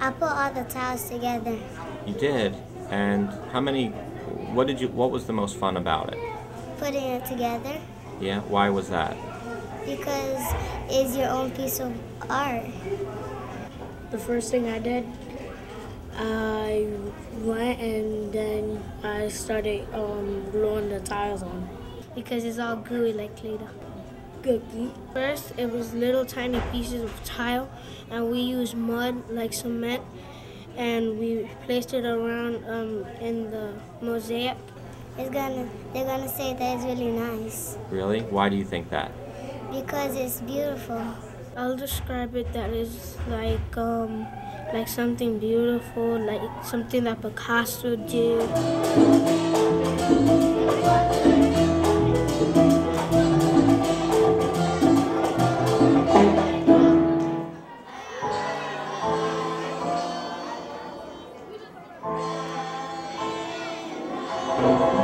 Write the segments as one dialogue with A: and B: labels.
A: house together.
B: You did. And how many? What did you? What was the most fun about it?
A: Putting it together
B: Yeah. Why was that?
A: because it's your own piece of art.
C: The first thing I did, I went and then I started um, gluing the tiles on.
A: Because it's all gooey like Play-Doh.
C: Cookie. First, it was little tiny pieces of tile, and we used mud like cement, and we placed it around um, in the mosaic.
A: It's gonna they're gonna say that it's really nice
B: Really? Why do you think that?
A: because it's beautiful.
C: I'll describe it that is like um, like something beautiful, like something that Picasso did.
D: Our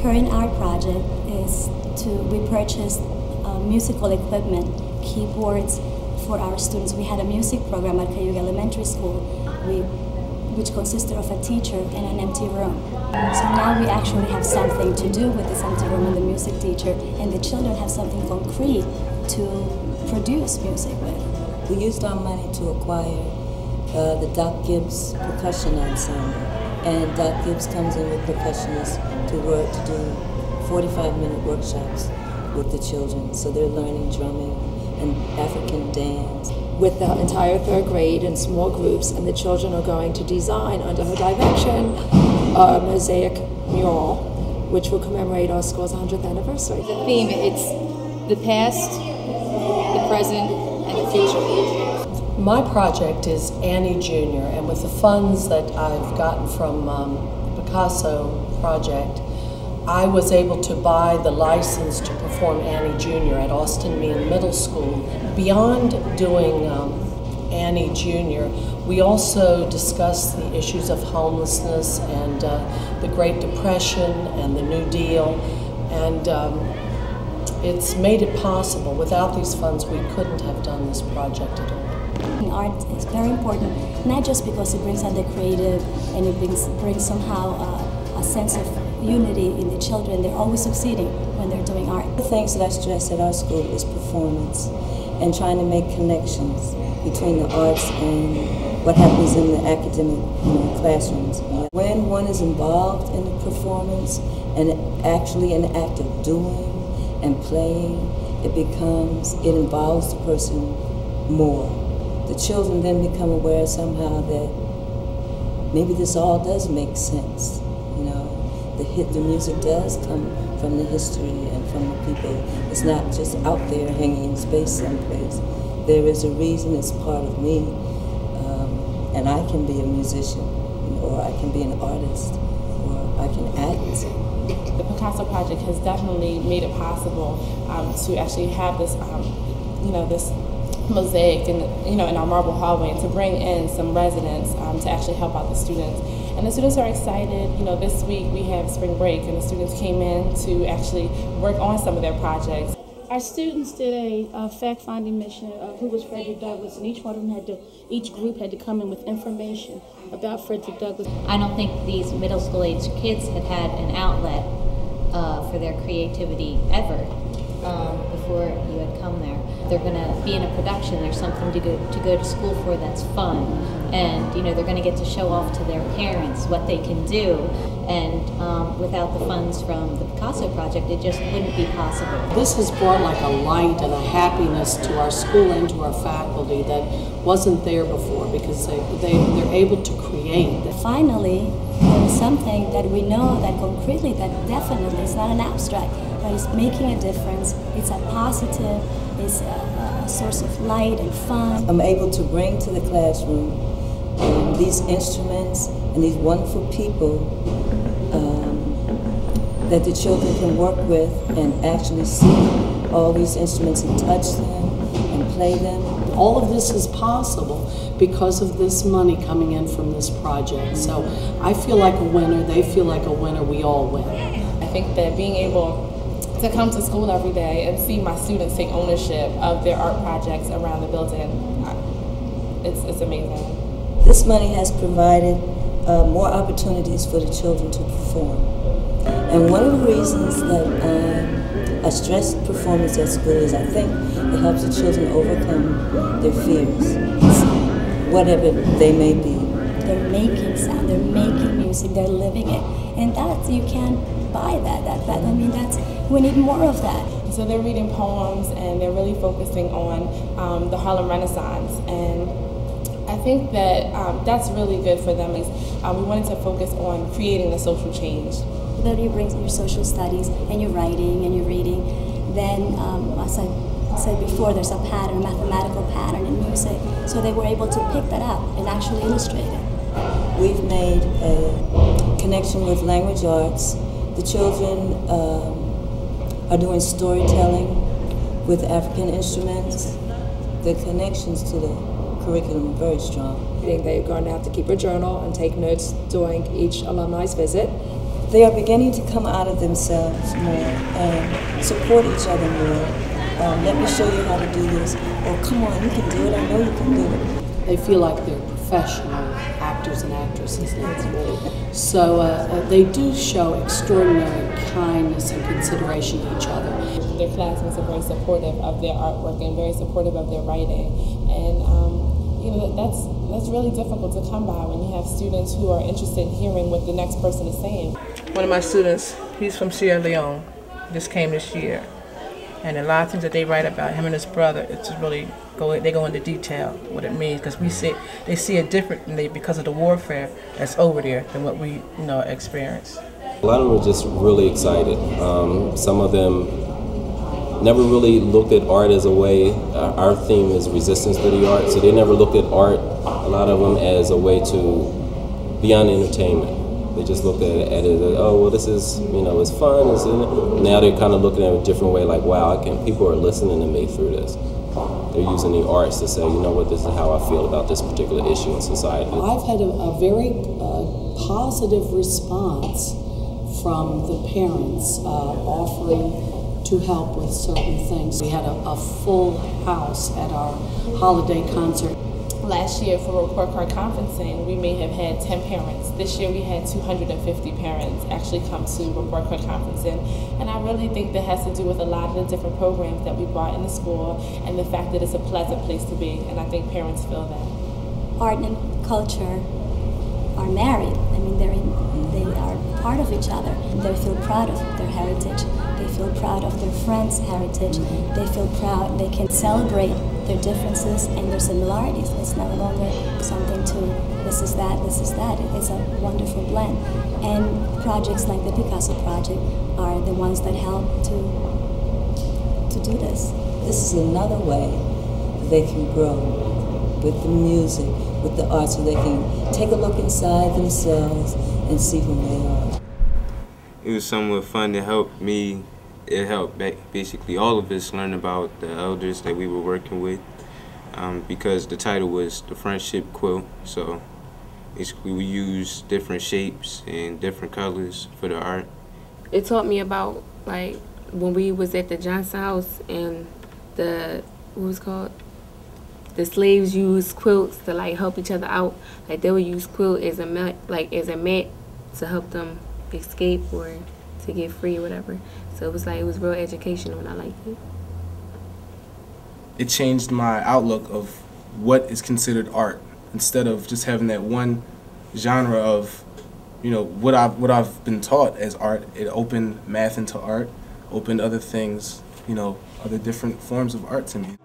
D: current art project is to we purchased uh, musical equipment, keyboards for our students. We had a music program at Cayuga Elementary School, we, which consisted of a teacher and an empty room. So now we actually have something to do with this empty room and the music teacher, and the children have something concrete to produce music with.
E: We used our money to acquire uh, the Doc Gibbs Percussion Ensemble. And Doc Gibbs comes in with percussionists to work to do 45 minute workshops with the children. So they're learning drumming and African dance.
F: with the entire third grade in small groups, and the children are going to design under her direction a mosaic mural, which will commemorate our school's 100th anniversary.
G: The theme it's the past, the present, and the future.
H: My project is Annie Jr., and with the funds that I've gotten from um, the Picasso project, I was able to buy the license to perform Annie Jr. at Austin Meehan Middle School. Beyond doing um, Annie Jr., we also discussed the issues of homelessness and uh, the Great Depression and the New Deal, and um, it's made it possible. Without these funds, we couldn't have done this project at all.
D: Art is very important, not just because it brings out the creative and it brings, brings somehow uh, a sense of unity in the children. They're always succeeding when they're doing art.
E: The things that I stress at our school is performance and trying to make connections between the arts and what happens in the academic you know, classrooms. When one is involved in the performance and actually in the act of doing and playing, it becomes, it involves the person more. The children then become aware somehow that maybe this all does make sense. You know, the hit, the music does come from the history and from the people. It's not just out there hanging in space someplace. There is a reason. It's part of me, um, and I can be a musician, or I can be an artist, or I can act.
I: The Picasso project has definitely made it possible um, to actually have this, um, you know, this mosaic and you know in our marble hallway and to bring in some residents um, to actually help out the students. And the students are excited. You know this week we have spring break and the students came in to actually work on some of their projects.
J: Our students did a, a fact-finding mission of who was Frederick Douglass, and each one of them had to, each group had to come in with information about Frederick Douglass.
K: I don't think these middle school age kids had had an outlet uh, for their creativity ever um, before you had come there. They're going to be in a production. There's something to go to go to school for that's fun, and you know they're going to get to show off to their parents what they can do. And um, without the funds from the Picasso project, it just wouldn't be possible.
H: This has brought like a light and a happiness to our school and to our faculty that wasn't there before because they, they, they're able to create.
D: Finally, there is something that we know that concretely, that definitely is not an abstract, but is making a difference. It's a positive, it's a, a source of light and fun.
E: I'm able to bring to the classroom um, these instruments and these wonderful people um, that the children can work with and actually see all these instruments and touch them and play them.
H: All of this is possible because of this money coming in from this project. So I feel like a winner, they feel like a winner, we all win.
I: I think that being able to come to school every day and see my students take ownership of their art projects around the building, it's, it's amazing.
E: This money has provided uh, more opportunities for the children to perform. And one of the reasons that um, I stress performance at school is I think it helps the children overcome their fears, whatever they may be.
D: They're making sound, they're making music, they're living it. And that, you can't buy that. that, that I mean, that's, we need more of that.
I: So they're reading poems and they're really focusing on um, the Harlem Renaissance and I think that um, that's really good for them. Is um, we wanted to focus on creating the social change.
D: That you bring your social studies and your writing and your reading, then um, as I said before, there's a pattern, a mathematical pattern in music. So they were able to pick that up and actually illustrate it.
E: We've made a connection with language arts. The children um, are doing storytelling with African instruments. The connections to the curriculum very strong.
F: I think they're going to have to keep a journal and take notes during each alumni's visit.
E: They are beginning to come out of themselves more and support each other more. Um, let me show you how to do this. Oh, come on, you can do it. I know you can do it.
H: They feel like they're professional actors and actresses. So uh, they do show extraordinary kindness and consideration to each other.
I: Their classmates are very supportive of their artwork and very supportive of their writing. And um, you know that's that's really difficult to come by when you have students who are interested in hearing what the next person is saying.
L: One of my students, he's from Sierra Leone, just came this year, and a lot of things that they write about him and his brother, it's really go they go into detail what it means because we see they see it differently because of the warfare that's over there than what we you know experience.
M: A lot of them are just really excited. Um, some of them never really looked at art as a way. Uh, our theme is resistance to the art, so they never looked at art. A lot of them as a way to beyond entertainment. They just looked at it, at it as, oh well, this is you know it's fun. It's now they're kind of looking at it a different way, like wow, I can people are listening to me through this. They're using the arts to say, you know what, this is how I feel about this particular issue in society.
H: I've had a, a very uh, positive response from the parents uh, offering to help with certain things. We had a, a full house at our holiday concert.
I: Last year for report card conferencing, we may have had 10 parents. This year we had 250 parents actually come to report card conferencing. And I really think that has to do with a lot of the different programs that we brought in the school and the fact that it's a pleasant place to be. And I think parents feel that.
D: Art and culture are married. I mean, they're in, they are part of each other. They feel proud of their heritage. They feel proud of their friends' heritage. They feel proud. They can celebrate their differences and their similarities. It's no longer something to this is that, this is that. It's a wonderful blend. And projects like the Picasso Project are the ones that help to to do this.
E: This is another way that they can grow with the music, with the art, so they can take a look inside themselves and see who they are.
N: It was somewhat fun to help me. It helped basically all of us learn about the elders that we were working with.
M: um, because the title was the friendship quilt. So basically, we use different shapes and different colors for the art.
O: It taught me about like when we was at the Johnson House and the what was called the slaves used quilts to like help each other out. Like they would use quilt as a mat, like as a mat to help them escape or to get free or whatever. So it was like it was real educational and I liked it.
P: It changed my outlook of what is considered art instead of just having that one genre of you know what I've what I've been taught as art. It opened math into art, opened other things, you know, other different forms of art to me.